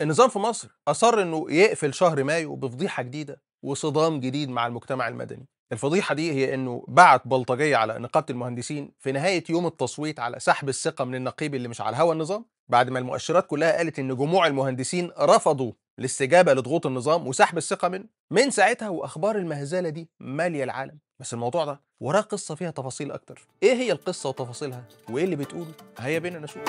النظام في مصر أصر إنه يقفل شهر مايو بفضيحة جديدة وصدام جديد مع المجتمع المدني. الفضيحة دي هي إنه بعت بلطجية على نقابة المهندسين في نهاية يوم التصويت على سحب الثقة من النقيب اللي مش على هوا النظام بعد ما المؤشرات كلها قالت إن جموع المهندسين رفضوا الاستجابة لضغوط النظام وسحب الثقة منه. من ساعتها وأخبار المهزلة دي مالية العالم. بس الموضوع ده وراه قصة فيها تفاصيل أكتر. إيه هي القصة وتفاصيلها؟ وإيه اللي بتقوله؟ هيا بينا نشوف.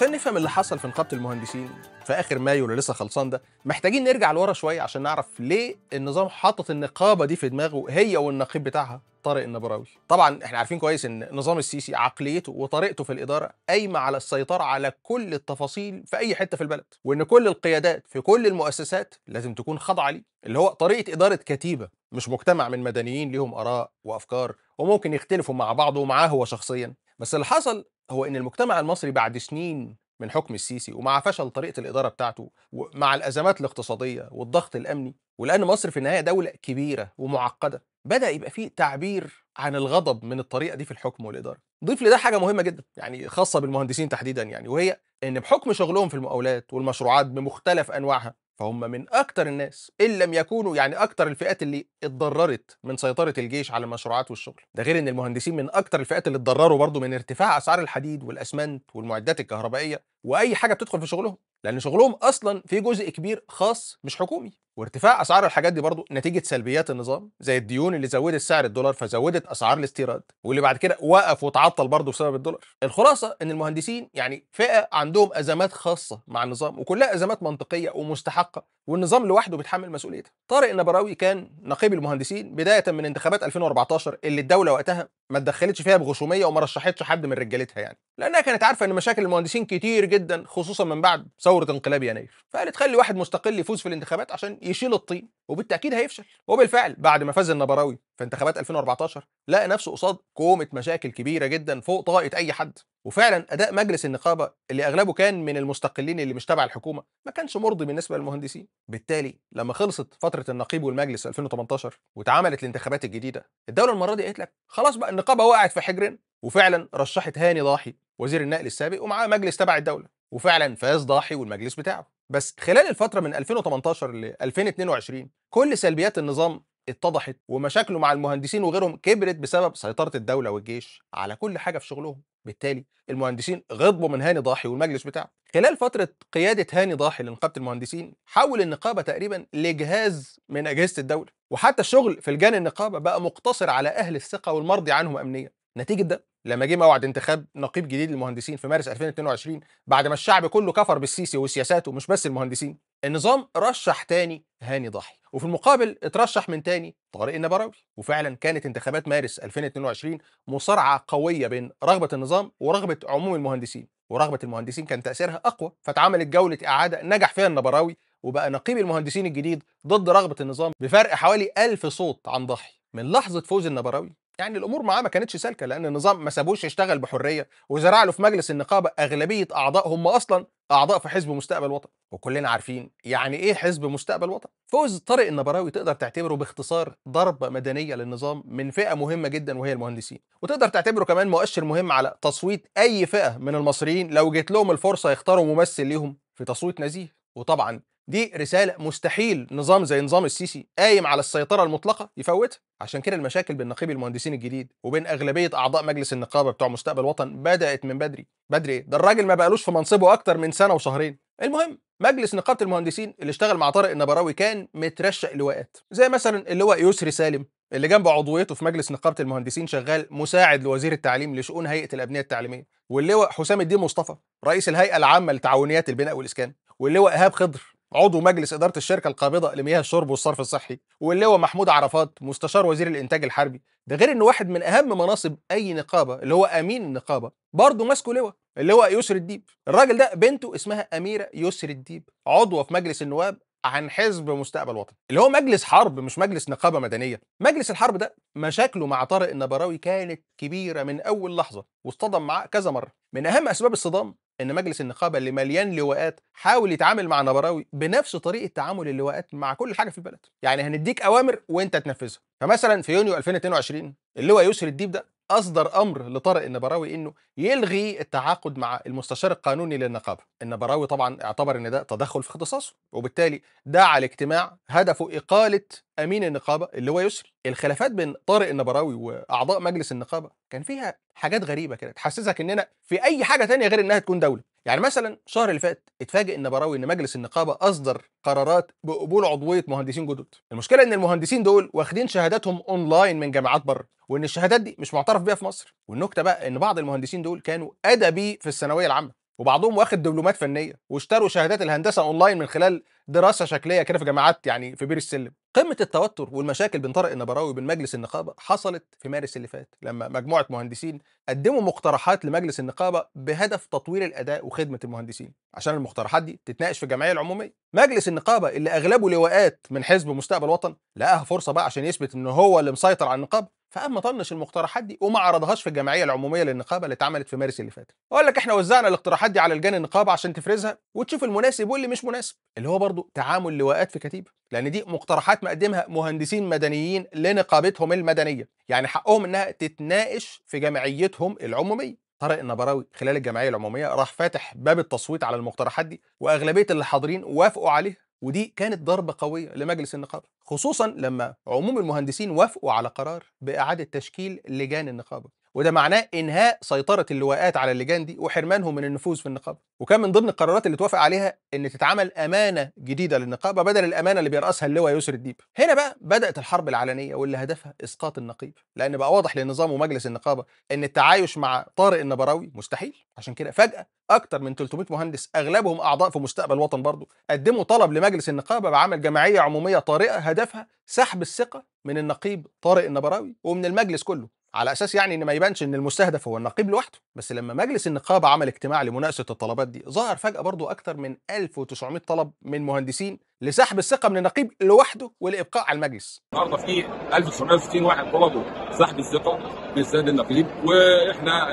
عشان نفهم اللي حصل في نقابة المهندسين في آخر مايو اللي لسه خلصان ده محتاجين نرجع لورا شوية عشان نعرف ليه النظام حاطط النقابة دي في دماغه هي والنقيب بتاعها طارق النبراوي. طبعا إحنا عارفين كويس إن نظام السيسي عقليته وطريقته في الإدارة قايمة على السيطرة على كل التفاصيل في أي حتة في البلد وإن كل القيادات في كل المؤسسات لازم تكون خاضعة ليه اللي هو طريقة إدارة كتيبة مش مجتمع من مدنيين ليهم آراء وأفكار وممكن يختلفوا مع بعض ومعاه هو شخصيا. بس اللي حصل هو إن المجتمع المصري بعد سنين من حكم السيسي ومع فشل طريقة الإدارة بتاعته ومع الأزمات الاقتصادية والضغط الأمني ولأن مصر في النهاية دولة كبيرة ومعقدة بدأ يبقى فيه تعبير عن الغضب من الطريقة دي في الحكم والإدارة. ضيف لده حاجة مهمة جدا يعني خاصة بالمهندسين تحديدا يعني وهي إن بحكم شغلهم في المقاولات والمشروعات بمختلف أنواعها فهم من أكتر الناس إن لم يكونوا يعني أكتر الفئات اللي اتضررت من سيطرة الجيش على المشروعات والشغل. ده غير إن المهندسين من أكتر الفئات اللي اتضرروا برضه من ارتفاع أسعار الحديد والأسمنت والمعدات الكهربائية وأي حاجة بتدخل في شغلهم لأن شغلهم أصلا في جزء كبير خاص مش حكومي. وارتفاع أسعار الحاجات دي برضه نتيجة سلبيات النظام زي الديون اللي زودت سعر الدولار فزودت أسعار الاستيراد واللي بعد كده وقف وتعطل برضه بسبب الدولار. الخلاصة إن المهندسين يعني فئة عندهم أزمات خاصة مع النظام وكلها أزمات منطقية ومستحقة والنظام لوحده بيتحمل مسؤوليتها. طارق النبراوي كان نقيب المهندسين بداية من انتخابات 2014 اللي الدولة وقتها ما اتدخلتش فيها بغشومية وما رشحتش حد من رجالتها يعني لأنها كانت عارفة إن مشاكل المهندسين كتير جدا خصوصا من بعد ثورة انقلاب يناير. فقالت خلي واحد مستقل يفوز في الانتخابات عشان يشيل الطين وبالتأكيد هيفشل. وبالفعل بعد ما فاز النبراوي في انتخابات 2014 لقى نفسه قصاد كومة مشاكل كبيرة جدا فوق طاقة أي حد. وفعلا أداء مجلس النقابة اللي أغلبه كان من المستقلين اللي مش تبع الحكومة ما كانش مرضي بالنسبة للمهندسين. بالتالي لما خلصت فترة النقيب والمجلس 2018 واتعملت الانتخابات الجديدة الدولة المرة دي قالت لك خلاص بقى النقابة وقعت في حجرنا. وفعلا رشحت هاني ضاحي وزير النقل السابق ومعاه مجلس تبع الدولة. وفعلا فاز ضاحي والمجلس بتاعه. بس خلال الفترة من 2018 ل 2022 كل سلبيات النظام اتضحت ومشاكله مع المهندسين وغيرهم كبرت بسبب سيطرة الدولة والجيش على كل حاجة في شغلهم. بالتالي المهندسين غضبوا من هاني ضاحي والمجلس بتاعه. خلال فترة قيادة هاني ضاحي لنقابة المهندسين حول النقابة تقريبا لجهاز من أجهزة الدولة. وحتى الشغل في لجان النقابة بقى مقتصر على أهل الثقة والمرضي عنهم امنيا. نتيجة ده لما جه موعد انتخاب نقيب جديد للمهندسين في مارس 2022 بعد ما الشعب كله كفر بالسيسي وسياساته مش بس المهندسين النظام رشح تاني هاني ضاحي وفي المقابل اترشح من تاني طارق النبراوي. وفعلا كانت انتخابات مارس 2022 مصارعة قوية بين رغبة النظام ورغبة عموم المهندسين. ورغبة المهندسين كان تأثيرها أقوى فاتعملت جولة إعادة نجح فيها النبراوي وبقى نقيب المهندسين الجديد ضد رغبة النظام بفرق حوالي ألف صوت عن ضاحي من لحظة فوز النبراوي يعني الأمور معاه ما كانتش سالكة لأن النظام ما سابوش يشتغل بحرية وزرع له في مجلس النقابة أغلبية أعضاء هم أصلا أعضاء في حزب مستقبل وطن وكلنا عارفين يعني إيه حزب مستقبل وطن فوز طارق النبراوي تقدر تعتبره باختصار ضربة مدنية للنظام من فئة مهمة جدا وهي المهندسين. وتقدر تعتبره كمان مؤشر مهم على تصويت أي فئة من المصريين لو جت لهم الفرصة يختاروا ممثل ليهم في تصويت نزيه. وطبعا دي رسالة مستحيل نظام زي نظام السيسي قايم على السيطرة المطلقة يفوتها. عشان كده المشاكل بين نقيب المهندسين الجديد وبين أغلبية أعضاء مجلس النقابة بتوع مستقبل وطن بدأت من بدري. بدري إيه؟ ده الراجل ما بقالوش في منصبه أكتر من سنة وشهرين. المهم مجلس نقابة المهندسين اللي اشتغل مع طارق النبراوي كان مترشق لواءات زي مثلا اللواء يسري سالم اللي جنب عضويته في مجلس نقابة المهندسين شغال مساعد لوزير التعليم لشؤون هيئة الأبنية التعليمية. واللواء حسام الدين مصطفى رئيس الهيئة العامة لتعاونيات البناء والإسكان. واللواء إيهاب خضر عضو مجلس إدارة الشركة القابضة لمياه الشرب والصرف الصحي واللواء محمود عرفات مستشار وزير الإنتاج الحربي. ده غير إن واحد من أهم مناصب أي نقابة اللي هو أمين النقابة برضه ماسكه لواء اللواء يسر الديب. الراجل ده بنته اسمها أميرة يسر الديب عضوة في مجلس النواب عن حزب مستقبل وطن اللي هو مجلس حرب مش مجلس نقابة مدنية. مجلس الحرب ده مشاكله مع طارق النبراوي كانت كبيرة من أول لحظة واصطدم معاه كذا مرة. من أهم أسباب الصدام إن مجلس النقابة اللي مليان لواءات حاول يتعامل مع نبراوي بنفس طريقة تعامل اللواءات مع كل حاجة في البلد. يعني هنديك أوامر وأنت تنفذها. فمثلا في يونيو 2022 اللواء يسر الديب ده أصدر أمر لطارق النبراوي إنه يلغي التعاقد مع المستشار القانوني للنقابة. النبراوي طبعا اعتبر إن ده تدخل في اختصاصه وبالتالي دعا لاجتماع هدفه إقالة أمين النقابة اللي هو يسري الخلافات بين طارق النبراوي وأعضاء مجلس النقابة كان فيها حاجات غريبة كده تحسسك إننا في أي حاجة تانية غير إنها تكون دولة. يعني مثلا الشهر اللي فات اتفاجئ النبراوي إن مجلس النقابة أصدر قرارات بقبول عضوية مهندسين جدد. المشكلة إن المهندسين دول واخدين شهاداتهم اونلاين من جامعات بره وإن الشهادات دي مش معترف بيها في مصر. والنكتة بقى إن بعض المهندسين دول كانوا أدبي في الثانوية العامة وبعضهم واخد دبلومات فنية واشتروا شهادات الهندسة اونلاين من خلال دراسة شكلية كده في جامعات يعني في بير السلم. قمة التوتر والمشاكل بين طارق النبراوي وبين مجلس النقابة حصلت في مارس اللي فات لما مجموعة مهندسين قدموا مقترحات لمجلس النقابة بهدف تطوير الأداء وخدمة المهندسين. عشان المقترحات دي تتناقش في الجمعية العمومية مجلس النقابة اللي أغلبه لواءات من حزب مستقبل وطن لقاها فرصة بقى عشان يثبت إن هو اللي مسيطر على النقابة. فقام مطنش المقترحات دي وما عرضهاش في الجمعية العمومية للنقابة اللي اتعملت في مارس اللي فات. أقول لك إحنا وزعنا الاقتراحات دي على لجان النقابة عشان تفرزها وتشوف المناسب واللي مش مناسب اللي هو برضو تعامل لواءات في كتيبه لأن دي مقترحات مقدمها مهندسين مدنيين لنقابتهم المدنية يعني حقهم إنها تتناقش في جمعيتهم العمومية. طارق النبراوي خلال الجمعية العمومية راح فاتح باب التصويت على المقترحات دي وأغلبية اللي حاضرين وافقوا عليها ودي كانت ضربة قوية لمجلس النقابة خصوصا لما عموم المهندسين وافقوا على قرار بإعادة تشكيل لجان النقابة. وده معناه إنهاء سيطرة اللواءات على اللجان دي وحرمانهم من النفوذ في النقابة. وكان من ضمن القرارات اللي توافق عليها إن تتعمل أمانة جديدة للنقابة بدل الأمانة اللي بيرأسها اللواء يسر الديب. هنا بقى بدأت الحرب العلنيه واللي هدفها إسقاط النقيب لأن بقى واضح للنظام ومجلس النقابة إن التعايش مع طارق النبراوي مستحيل. عشان كده فجأة أكتر من 300 مهندس أغلبهم أعضاء في مستقبل وطن برضه قدموا طلب لمجلس النقابة بعمل جمعية عمومية طارئة هدفها سحب الثقة من النقيب طارق النبراوي ومن المجلس كله. على أساس يعني إن ما يبانش إن المستهدف هو النقيب لوحده. بس لما مجلس النقابة عمل اجتماع لمناقشة الطلبات دي ظهر فجأة برضو أكتر من 1900 طلب من مهندسين لسحب الثقة من النقيب لوحده والابقاء على المجلس. النهارده في 1960 واحد طلبوا سحب الثقة من السيد النقيب وإحنا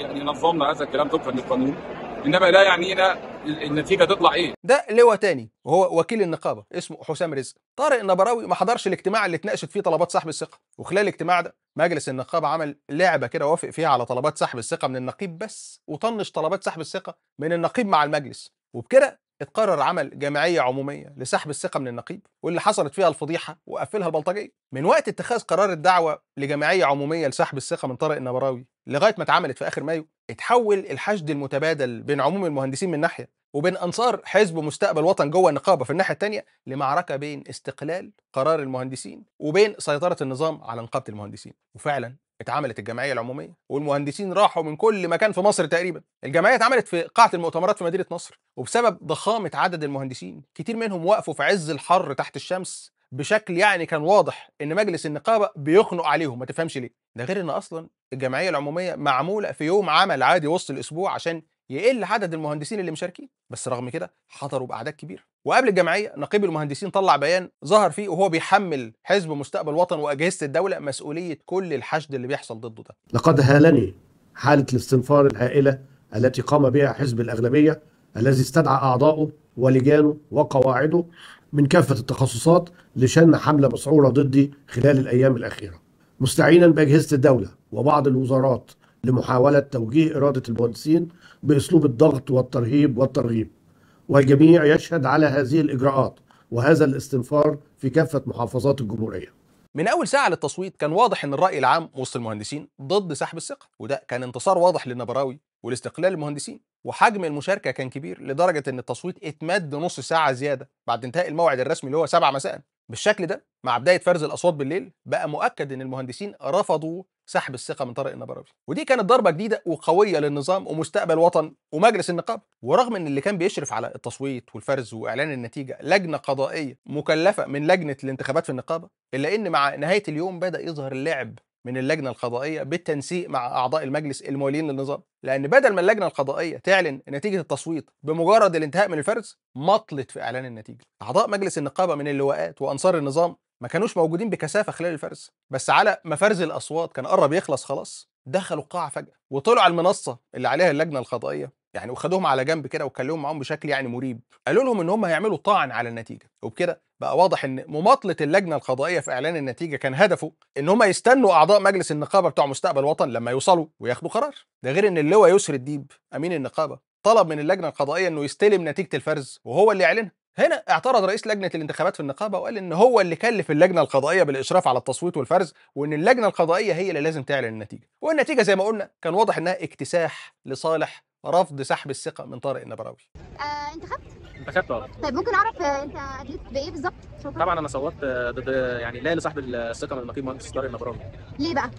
يعني نظمنا هذا الكلام طبقا للقانون إنما لا يعنينا النتيجة تطلع إيه؟ ده لواء تاني وهو وكيل النقابة اسمه حسام رزق. طارق النبراوي ما حضرش الاجتماع اللي اتناقشت فيه طلبات سحب الثقة. وخلال الاجتماع ده مجلس النقابة عمل لعبة كده وافق فيها على طلبات سحب الثقة من النقيب بس وطنش طلبات سحب الثقة من النقيب مع المجلس. وبكده اتقرر عمل جمعية عمومية لسحب الثقة من النقيب واللي حصلت فيها الفضيحة وقفلها البلطجية. من وقت اتخاذ قرار الدعوة لجمعية عمومية لسحب الثقة من طارق النبراوي لغاية ما اتعملت في آخر مايو اتحول الحشد المتبادل بين عموم المهندسين من ناحية وبين أنصار حزب مستقبل وطن جوه النقابة في الناحية الثانية لمعركة بين استقلال قرار المهندسين وبين سيطرة النظام على نقابة المهندسين. وفعلا اتعملت الجمعية العمومية والمهندسين راحوا من كل مكان في مصر تقريبا. الجمعية اتعملت في قاعة المؤتمرات في مدينة نصر وبسبب ضخامة عدد المهندسين كتير منهم وقفوا في عز الحر تحت الشمس بشكل يعني كان واضح إن مجلس النقابة بيخنق عليهم ما تفهمش ليه. ده غير إن أصلا الجمعية العمومية معمولة في يوم عمل عادي وسط الأسبوع عشان يقل عدد المهندسين اللي مشاركين. بس رغم كده حضروا بأعداد كبيرة. وقبل الجمعية نقيب المهندسين طلع بيان ظهر فيه وهو بيحمل حزب مستقبل وطن وأجهزة الدولة مسؤولية كل الحشد اللي بيحصل ضده ده. لقد هالني حالة الاستنفار الهائلة التي قام بها حزب الأغلبية الذي استدعى أعضاؤه ولجانه وقواعده من كافة التخصصات لشن حملة مسعورة ضدي خلال الأيام الأخيرة. مستعينا بأجهزة الدولة وبعض الوزارات لمحاولة توجيه إرادة المهندسين بأسلوب الضغط والترهيب والترغيب. والجميع يشهد على هذه الإجراءات وهذا الاستنفار في كافة محافظات الجمهورية. من أول ساعة للتصويت كان واضح إن الرأي العام وسط المهندسين ضد سحب الثقة وده كان انتصار واضح للنبراوي والاستقلال المهندسين وحجم المشاركة كان كبير لدرجة إن التصويت اتمد نص ساعة زيادة بعد انتهاء الموعد الرسمي اللي هو 7 مساء. بالشكل ده مع بداية فرز الأصوات بالليل بقى مؤكد إن المهندسين رفضوا سحب الثقة من طارق النبراوي ودي كانت ضربة جديدة وقوية للنظام ومستقبل وطن ومجلس النقابة. ورغم إن اللي كان بيشرف على التصويت والفرز وإعلان النتيجة لجنة قضائية مكلفة من لجنة الانتخابات في النقابة إلا إن مع نهاية اليوم بدأ يظهر اللعب من اللجنة القضائية بالتنسيق مع أعضاء المجلس الموالين للنظام. لأن بدل ما اللجنة القضائية تعلن نتيجة التصويت بمجرد الانتهاء من الفرز مطلت في إعلان النتيجة. أعضاء مجلس النقابة من اللواءات وأنصار النظام ما كانوش موجودين بكثافة خلال الفرز بس على ما فرز الأصوات كان قرب يخلص خلاص دخلوا القاعة فجأة وطلعوا على المنصة اللي عليها اللجنة القضائية يعني وخدوهم على جنب كده واتكلموا معاهم بشكل يعني مريب. قالوا لهم إن هم هيعملوا طعن على النتيجة. وبكده بقى واضح إن مماطلة اللجنة القضائية في إعلان النتيجة كان هدفه إن هم يستنوا أعضاء مجلس النقابة بتوع مستقبل وطن لما يوصلوا وياخدوا قرار. ده غير إن اللواء يسري الديب أمين النقابة طلب من اللجنة القضائية إنه يستلم نتيجة الفرز وهو اللي يعلنها. هنا اعترض رئيس لجنة الانتخابات في النقابة وقال إن هو اللي كلف اللجنة القضائية بالإشراف على التصويت والفرز وإن اللجنة القضائية هي اللي لازم تعلن النتيجة. والنتيجة زي ما قلنا كان واضح إنها اكتساح لصالح رفض سحب الثقة من طارق النبراوي. آه، انت انتخبت آه طيب ممكن أعرف آه، أنت ادلت بإيه بالظبط؟ طبعا أنا صوتت آه، ضد يعني لا لصاحب الثقة من النقيب مهندس طارق النبراوي ليه بقى؟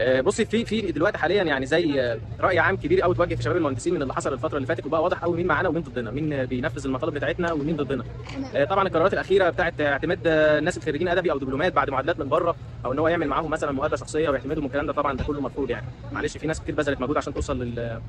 آه، بصي في في دلوقتي حاليا يعني زي آه، رأي عام كبير قوي توجه في شباب المهندسين من اللي حصل الفترة اللي فاتت وبقى واضح قوي مين معانا ومين ضدنا مين آه، بينفذ المطالب بتاعتنا ومين ضدنا. آه، طبعا القرارات الأخيرة بتاعت اعتماد آه، الناس الخريجين أدبي أو دبلومات بعد معادلات من بره أو إن هو يعمل معاهم مثلا مقابلة شخصية ويعتمدهم الكلام ده طبعا ده كله مرفوض يعني. معلش في ناس كتير بذلت مجهود عشان توصل لل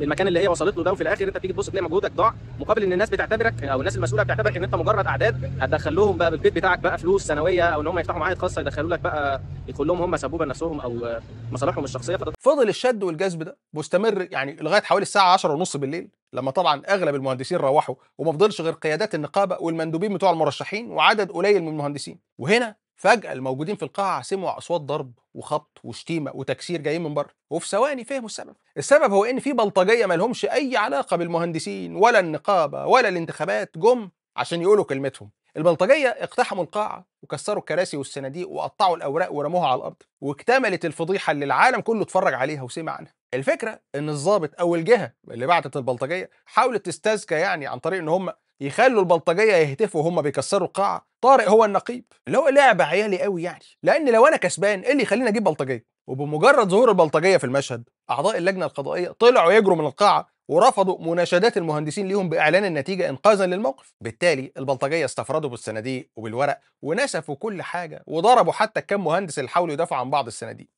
للمكان اللي هي وصلت له ده وفي الآخر أنت تيجي تبص تلاقي مجهودك ضاع مقابل إن الناس بتعتبرك أو الناس المسؤولة بتعتبرك إن أنت مجرد أعداد هتدخل لهم بقى بالبيت بتاعك بقى فلوس سنويه أو إن هم يفتحوا معاهد خاصة يدخلوا لك بقى يدخل لهم هم سبوبة لنفسهم أو مصالحهم الشخصية. فضل الشد والجذب ده مستمر يعني لغاية حوالي الساعة 10 ونص بالليل لما طبعا أغلب المهندسين روحوا وما فضلش غير قيادات النقابة والمندوبين بتوع المرشحين وعدد قليل من المهندسين. وهنا فجأة الموجودين في القاعة سمعوا أصوات ضرب وخبط وشتيمة وتكسير جايين من بره وفي ثواني فهموا السبب. السبب هو إن في بلطجية ما لهمش أي علاقة بالمهندسين ولا النقابة ولا الانتخابات جم عشان يقولوا كلمتهم. البلطجية اقتحموا القاعة وكسروا الكراسي والصناديق وقطعوا الأوراق ورموها على الأرض واكتملت الفضيحة اللي العالم كله اتفرج عليها وسمع عنها. الفكرة إن الضابط أو الجهة اللي بعتت البلطجية حاولت تستذكى يعني عن طريق إن هم يخلوا البلطجية يهتفوا وهم بيكسروا القاعة. طارق هو النقيب. اللي هو لعبة عيالي قوي يعني. لأن لو أنا كسبان إيه اللي يخليني أجيب بلطجية؟ وبمجرد ظهور البلطجية في المشهد أعضاء اللجنة القضائية طلعوا يجروا من القاعة ورفضوا مناشدات المهندسين ليهم بإعلان النتيجة انقاذا للموقف. بالتالي البلطجية استفردوا بالصناديق وبالورق ونسفوا كل حاجة وضربوا حتى كم مهندس اللي حاولوا يدافعوا عن بعض الصناديق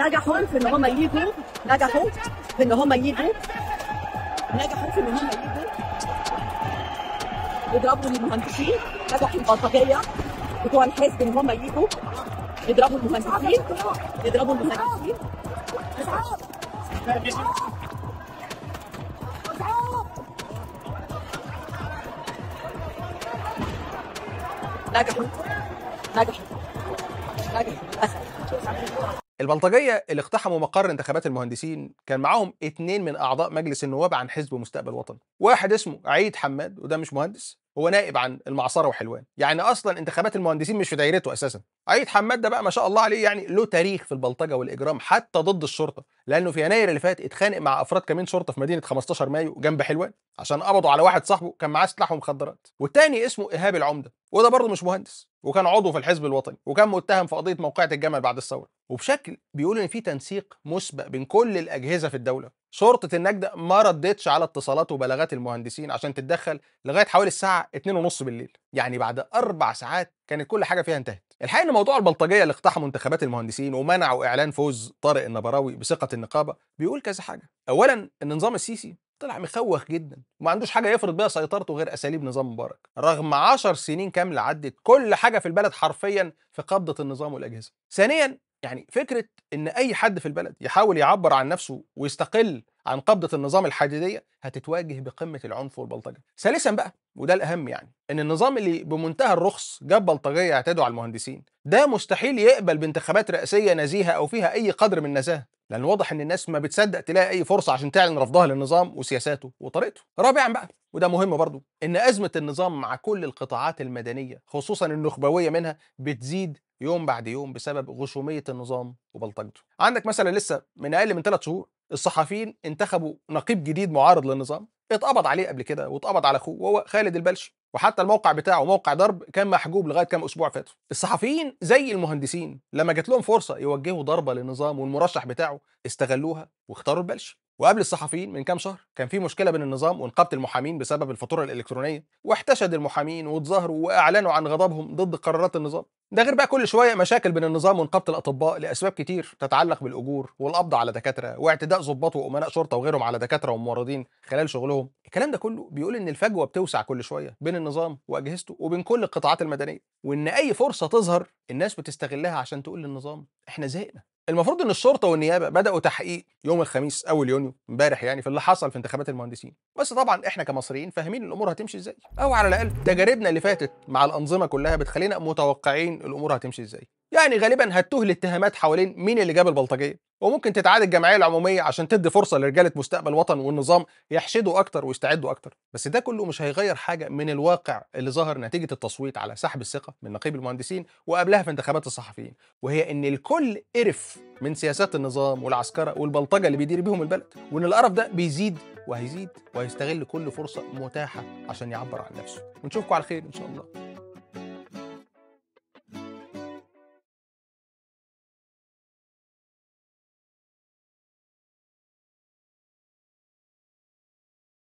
نجحوا في إن هم يجوا. نجحوا في إن هم يجوا. نجحوا في إن هم يجوا. يضربوا المهندسين نجحوا البلطجية. بتوع الحزب إن هم يجوا. يضربوا المهندسين. يضربوا المهندسين. نجحوا. نجحوا. نجحوا. للاسف البلطجية اللي اقتحموا مقر انتخابات المهندسين كان معاهم اتنين من أعضاء مجلس النواب عن حزب مستقبل وطن واحد اسمه عيد حماد وده مش مهندس. هو نائب عن المعصرة وحلوان. يعني أصلا انتخابات المهندسين مش في دايرته أساسا. عيد حماد ده بقى ما شاء الله عليه يعني له تاريخ في البلطجة والإجرام حتى ضد الشرطة لأنه في يناير اللي فات اتخانق مع أفراد كمين شرطة في مدينة 15 مايو جنب حلوان عشان قبضوا على واحد صاحبه كان معاه سلاح ومخدرات. والتاني اسمه إيهاب العمدة وده برضه مش مهندس وكان عضو في الحزب الوطني وكان متهم في قضية موقعة الجمل بعد الثورة. وبشكل بيقول إن في تنسيق مسبق بين كل الأجهزة في الدولة. شرطة النجدة ما ردتش على اتصالات وبلاغات المهندسين عشان تتدخل لغاية حوالي الساعة 2:30 بالليل. يعني بعد أربع ساعات كانت كل حاجة فيها انتهت. الحقيقة إن موضوع البلطجية اللي اقتحموا انتخابات المهندسين ومنعوا إعلان فوز طارق النبراوي بثقة النقابة بيقول كذا حاجة. اولا إن نظام السيسي طلع مخوخ جدا وما عندوش حاجة يفرض بيها سيطرته غير أساليب نظام مبارك. رغم عشر سنين كاملة عدت كل حاجة في البلد حرفيا في قبضة النظام والأجهزة. ثانيا يعني فكرة إن أي حد في البلد يحاول يعبر عن نفسه ويستقل عن قبضة النظام الحديدية هتتواجه بقمة العنف والبلطجة. ثالثا بقى وده الأهم يعني إن النظام اللي بمنتهى الرخص جاب بلطجية يعتدوا على المهندسين. ده مستحيل يقبل بانتخابات رئاسية نزيهة أو فيها أي قدر من النزاهة لأن واضح إن الناس ما بتصدق تلاقي أي فرصة عشان تعلن رفضها للنظام وسياساته وطريقته. رابعا بقى وده مهم برضو إن أزمة النظام مع كل القطاعات المدنية خصوصا النخبوية منها بتزيد يوم بعد يوم بسبب غشومية النظام وبلطجته. عندك مثلا لسه من أقل من ثلاث شهور الصحفيين انتخبوا نقيب جديد معارض للنظام اتقبض عليه قبل كده واتقبض على اخوه وهو خالد البلشي وحتى الموقع بتاعه موقع ضرب كان محجوب لغاية كام أسبوع فاتوا. الصحفيين زي المهندسين لما جات لهم فرصة يوجهوا ضربة للنظام والمرشح بتاعه استغلوها واختاروا البلشي وقبل الصحفيين من كام شهر كان في مشكلة بين النظام ونقابه المحامين بسبب الفاتورة الإلكترونية واحتشد المحامين واتظاهروا وأعلنوا عن غضبهم ضد قرارات النظام. ده غير بقى كل شوية مشاكل بين النظام ونقابه الأطباء لأسباب كتير تتعلق بالأجور والقبض على دكاترة واعتداء ضباط وأمناء شرطة وغيرهم على دكاترة وممرضين خلال شغلهم. الكلام ده كله بيقول إن الفجوة بتوسع كل شوية بين النظام وأجهزته وبين كل القطاعات المدنية وإن أي فرصة تظهر الناس بتستغلها عشان تقول للنظام إحنا زهقنا. المفروض إن الشرطة والنيابة بدأوا تحقيق يوم الخميس أول يونيو امبارح يعني في اللي حصل في انتخابات المهندسين. بس طبعا إحنا كمصريين فاهمين الأمور هتمشي إزاي. أو على الأقل تجاربنا اللي فاتت مع الأنظمة كلها بتخلينا متوقعين الأمور هتمشي إزاي. يعني غالبا هتوه الاتهامات حوالين مين اللي جاب البلطجية. وممكن تتعاد الجمعية العمومية عشان تدي فرصة لرجالة مستقبل وطن والنظام يحشدوا أكتر ويستعدوا أكتر. بس ده كله مش هيغير حاجة من الواقع اللي ظهر نتيجة التصويت على سحب الثقة من نقيب المهندسين وقبلها في انتخابات الصحفيين. وهي إن الكل قرف من سياسات النظام والعسكرة والبلطجة اللي بيدير بيهم البلد وإن القرف ده بيزيد وهيزيد وهيستغل كل فرصة متاحة عشان يعبر عن نفسه. ونشوفكم على خير إن شاء الله.